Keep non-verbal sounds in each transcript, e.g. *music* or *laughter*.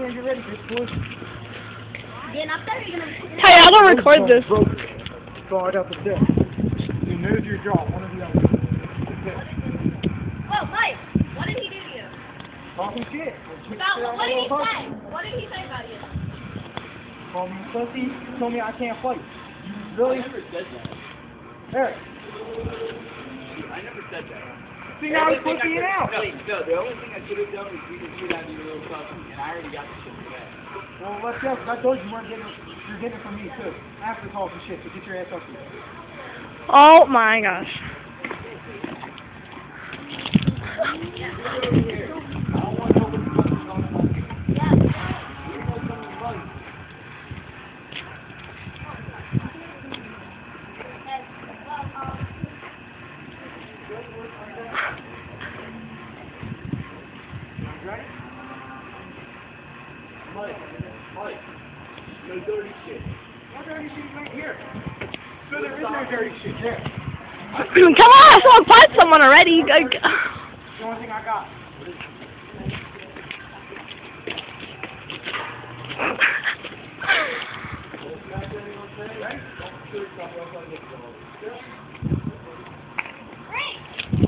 when you're ready, Chris Boy. Getting up there, you're gonna. Hey, I don't record this. Broke. Saw it out the. You moved your jaw, one or the other. Whoa, Mike, what did he do to you? Talking shit. About what did he say? What did he say about you? Called me a pussy, told me I can't fight. You Really? I never said that. Eric. I never said that. See, now he's pussy it out. No, no, the only thing I should have done was beat the shit out of your little puppy, and I already got the shit back. Well, let's go, 'cause I told you you weren't getting it. You're getting it from me, too. After talking shit, so get your ass up here. Oh my gosh. I don't want nobody fucking on the phone. You know something right. Ready? Mike, Mike, no dirty shit. No dirty shit right here. So there is no dirty shit there. Come on, someone find someone already. *laughs* The only thing I got. Hey, *laughs*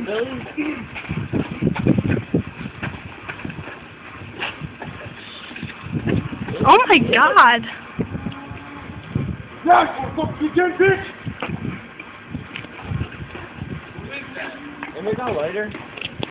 Billy. oh my god. Yes, fuck you, dead bitch! And we got lighter.